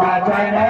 বাঁচায় না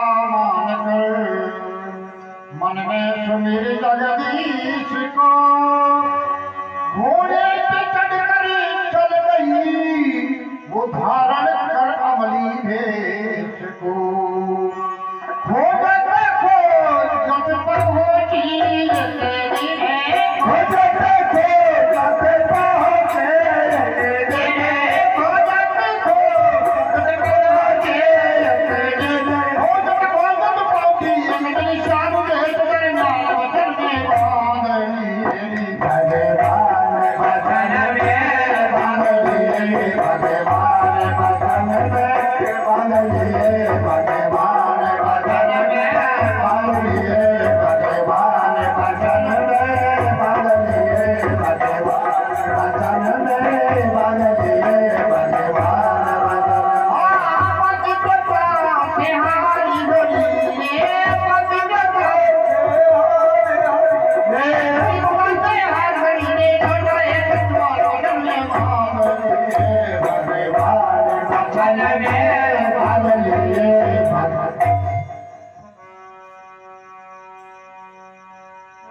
सु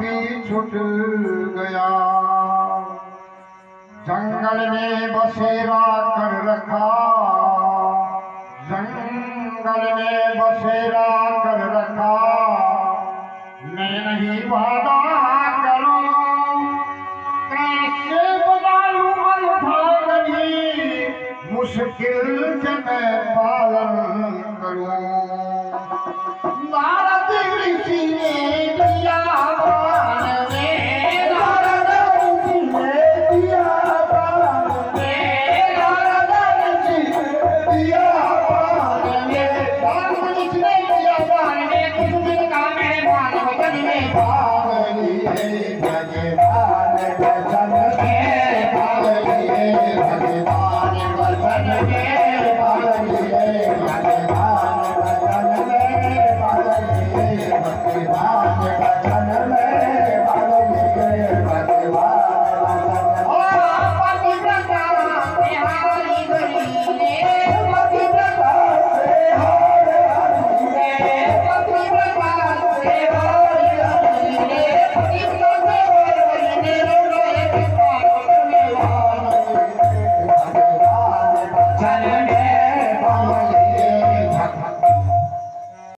भी छूट में बसेरा कर रखा। जंगल में बसेरा कर रखा। वादा करूं। कैसे मुश्किल से मैं पालन करूं नारद ऋषि ने दिया